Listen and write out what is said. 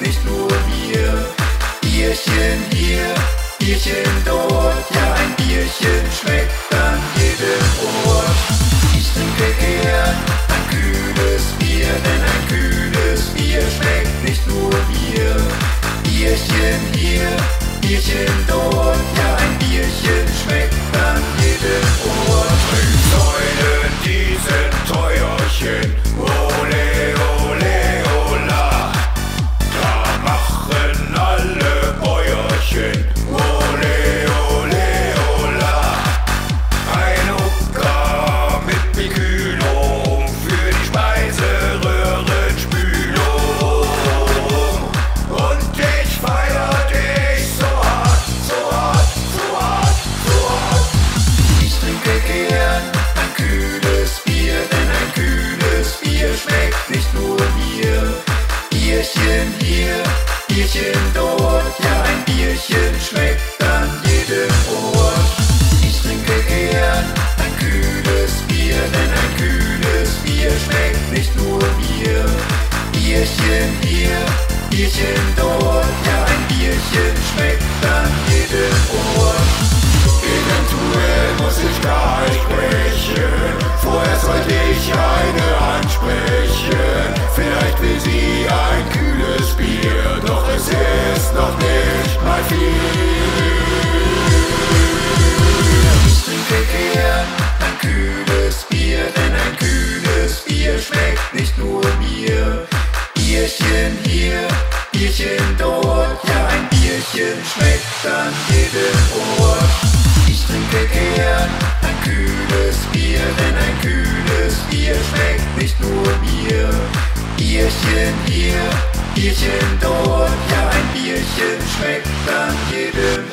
nicht nur Bier. Bierchen hier, Bierchen dort, ja ein Bierchen schmeckt an jedem Ort. Ich trinke gern ein kühles Bier, denn ein kühles Bier schmeckt nicht nur Bier. Bierchen hier, Bierchen dort. schmeckt nicht nur mir. Bierchen hier, Bierchen dort, ja ein Bierchen schmeckt an jedem Ort. Ich trinke gern ein kühles Bier, denn ein kühles Bier schmeckt nicht nur mir. Bierchen hier, Bierchen dort. Schmeckt nicht nur mir. Bierchen hier, Bierchen dort, ja ein Bierchen schmeckt an jedem Ohr. Ich trinke gern ein kühles Bier, denn ein kühles Bier schmeckt nicht nur mir. Bierchen hier, Bierchen dort, ja ein Bierchen schmeckt an jedem